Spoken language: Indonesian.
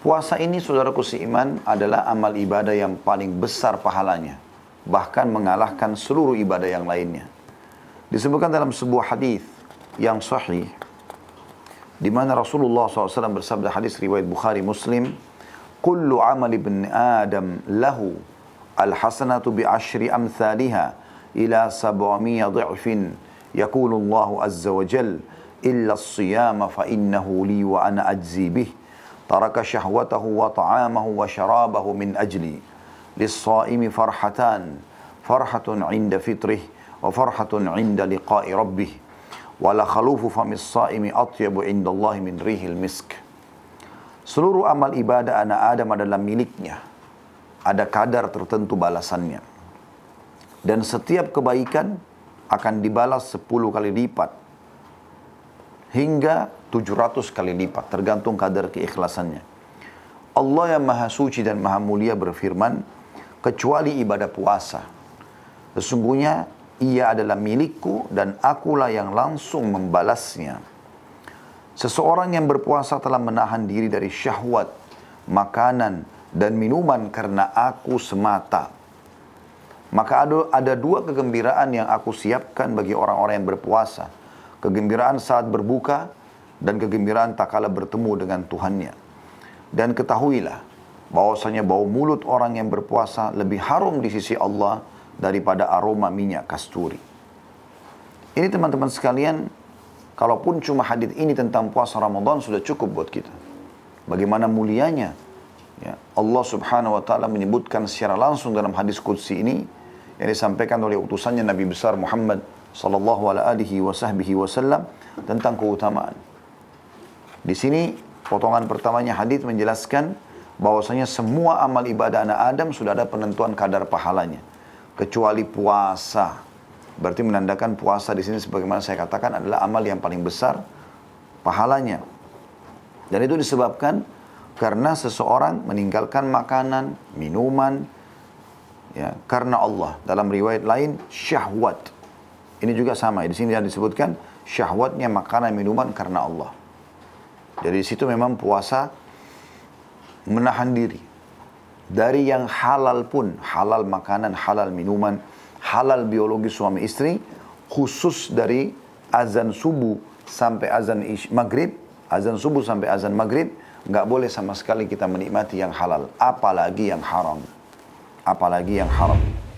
Puasa ini saudaraku seiman adalah amal ibadah yang paling besar pahalanya. Bahkan mengalahkan seluruh ibadah yang lainnya. Disebutkan dalam sebuah hadis yang sahih. Di mana Rasulullah SAW bersabda hadis riwayat Bukhari Muslim. Kullu amal ibn Adam lahu al-hasanatu bi ashri amthaliha ila sab'amiyya dhi'fin. Yaqulu Allah azza wa jal. Illa as-siyama fa innahu li wa ana ajzi bih taraka syahwatahu wa ta'amahu wa syarabahu min ajli. فرحة عند farhatan farhatun 'inda fitrih wa farhatun 'inda liqa'i rabbih. أطيب khalufu الله من atyabu 'inda Allah min rihil misk. Seluruh amal ibadah anak Adam adalah miliknya. Ada kadar tertentu balasannya. Dan setiap kebaikan akan dibalas 10 kali lipat. Hingga 700 kali lipat, tergantung kadar keikhlasannya. Allah yang maha suci dan maha mulia berfirman, kecuali ibadah puasa. Sesungguhnya ia adalah milikku dan akulah yang langsung membalasnya. Seseorang yang berpuasa telah menahan diri dari syahwat, makanan, dan minuman karena aku semata. Maka ada, ada dua kegembiraan yang aku siapkan bagi orang-orang yang berpuasa. Kegembiraan saat berbuka dan kegembiraan tak kala bertemu dengan Tuhannya. Dan ketahuilah bahwasanya bau mulut orang yang berpuasa lebih harum di sisi Allah daripada aroma minyak kasturi. Ini teman-teman sekalian, kalaupun cuma hadis ini tentang puasa Ramadan sudah cukup buat kita. Bagaimana mulianya ya, Allah subhanahu wa ta'ala menyebutkan secara langsung dalam hadis Qudsi ini yang disampaikan oleh utusannya Nabi besar Muhammad sallallahu alaihi wasallam tentang keutamaan. Di sini potongan pertamanya hadis menjelaskan bahwasanya semua amal ibadah anak Adam sudah ada penentuan kadar pahalanya kecuali puasa. Berarti menandakan puasa di sini sebagaimana saya katakan adalah amal yang paling besar pahalanya. Dan itu disebabkan karena seseorang meninggalkan makanan, minuman ya karena Allah. Dalam riwayat lain syahwat. Ini juga sama. Di sini yang disebutkan syahwatnya makanan minuman karena Allah. Dari situ memang puasa menahan diri. Dari yang halal pun, halal makanan, halal minuman, halal biologi suami istri, khusus dari azan subuh sampai azan maghrib, azan subuh sampai azan maghrib, nggak boleh sama sekali kita menikmati yang halal, apalagi yang haram. Apalagi yang haram.